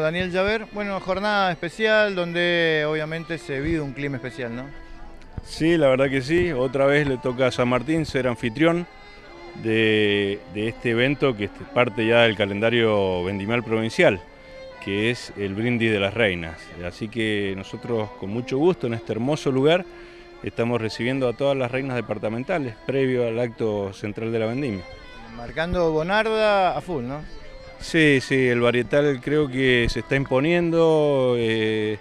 Daniel Llaver, bueno, jornada especial donde obviamente se vive un clima especial, ¿no? Sí, la verdad que sí. Otra vez le toca a San Martín ser anfitrión de, este evento que es parte ya del calendario vendimial provincial, que es el brindis de las reinas. Así que nosotros con mucho gusto en este hermoso lugar estamos recibiendo a todas las reinas departamentales previo al acto central de la vendimia. Marcando Bonarda a full, ¿no? Sí, sí, el varietal creo que se está imponiendo. Eh,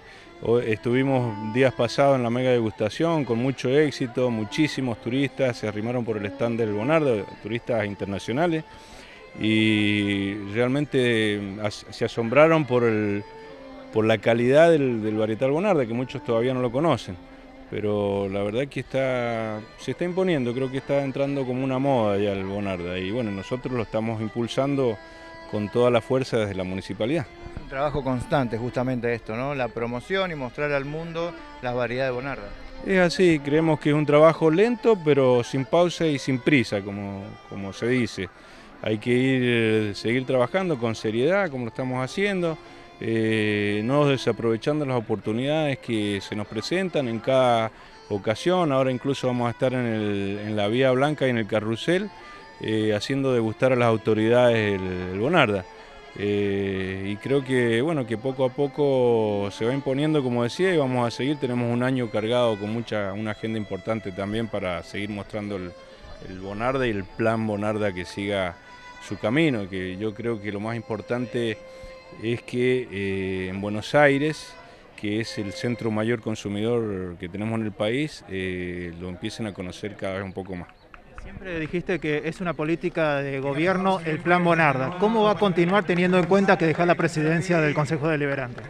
estuvimos días pasados en la mega degustación con mucho éxito, muchísimos turistas se arrimaron por el stand del Bonarda, turistas internacionales, y realmente se asombraron por, el, por la calidad del, del varietal Bonarda, que muchos todavía no lo conocen pero la verdad que está, se está imponiendo, creo que está entrando como una moda ya el Bonarda y bueno, nosotros lo estamos impulsando con toda la fuerza desde la municipalidad. Un trabajo constante justamente esto, ¿no? La promoción y mostrar al mundo las variedades de Bonarda. Es así, creemos que es un trabajo lento, pero sin pausa y sin prisa, como, como se dice. Hay que ir, seguir trabajando con seriedad, como lo estamos haciendo, eh, no desaprovechando las oportunidades que se nos presentan en cada ocasión. Ahora incluso vamos a estar en, la Vía Blanca y en el Carrusel, eh, haciendo degustar a las autoridades el, Bonarda. Eh, y creo que bueno que poco a poco se va imponiendo como decía y vamos a seguir tenemos un año cargado con mucha una agenda importante también para seguir mostrando el, Bonarda y el plan Bonarda que siga su camino que yo creo que lo más importante es que eh, en Buenos Aires, que es el centro mayor consumidor que tenemos en el país, lo empiecen a conocer cada vez un poco más. Siempre dijiste que es una política de gobierno el Plan Bonarda. ¿Cómo va a continuar teniendo en cuenta que deja la presidencia del Consejo Deliberante?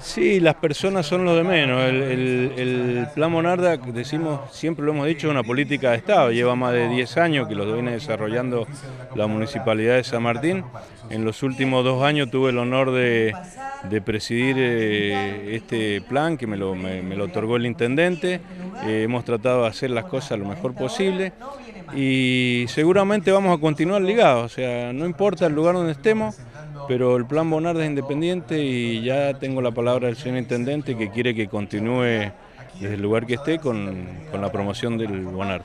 Sí, las personas son lo de menos. El, Plan Monarda, decimos, siempre lo hemos dicho, es una política de Estado. Lleva más de 10 años que lo viene desarrollando la Municipalidad de San Martín. En los últimos dos años tuve el honor de, presidir eh, este plan que me lo, otorgó el Intendente. Eh, hemos tratado de hacer las cosas lo mejor posible y seguramente vamos a continuar ligados. O sea, no importa el lugar donde estemos, pero el plan Bonarda es independiente y ya tengo la palabra del señor Intendente que quiere que continúe desde el lugar que esté con, con la promoción del Bonarda.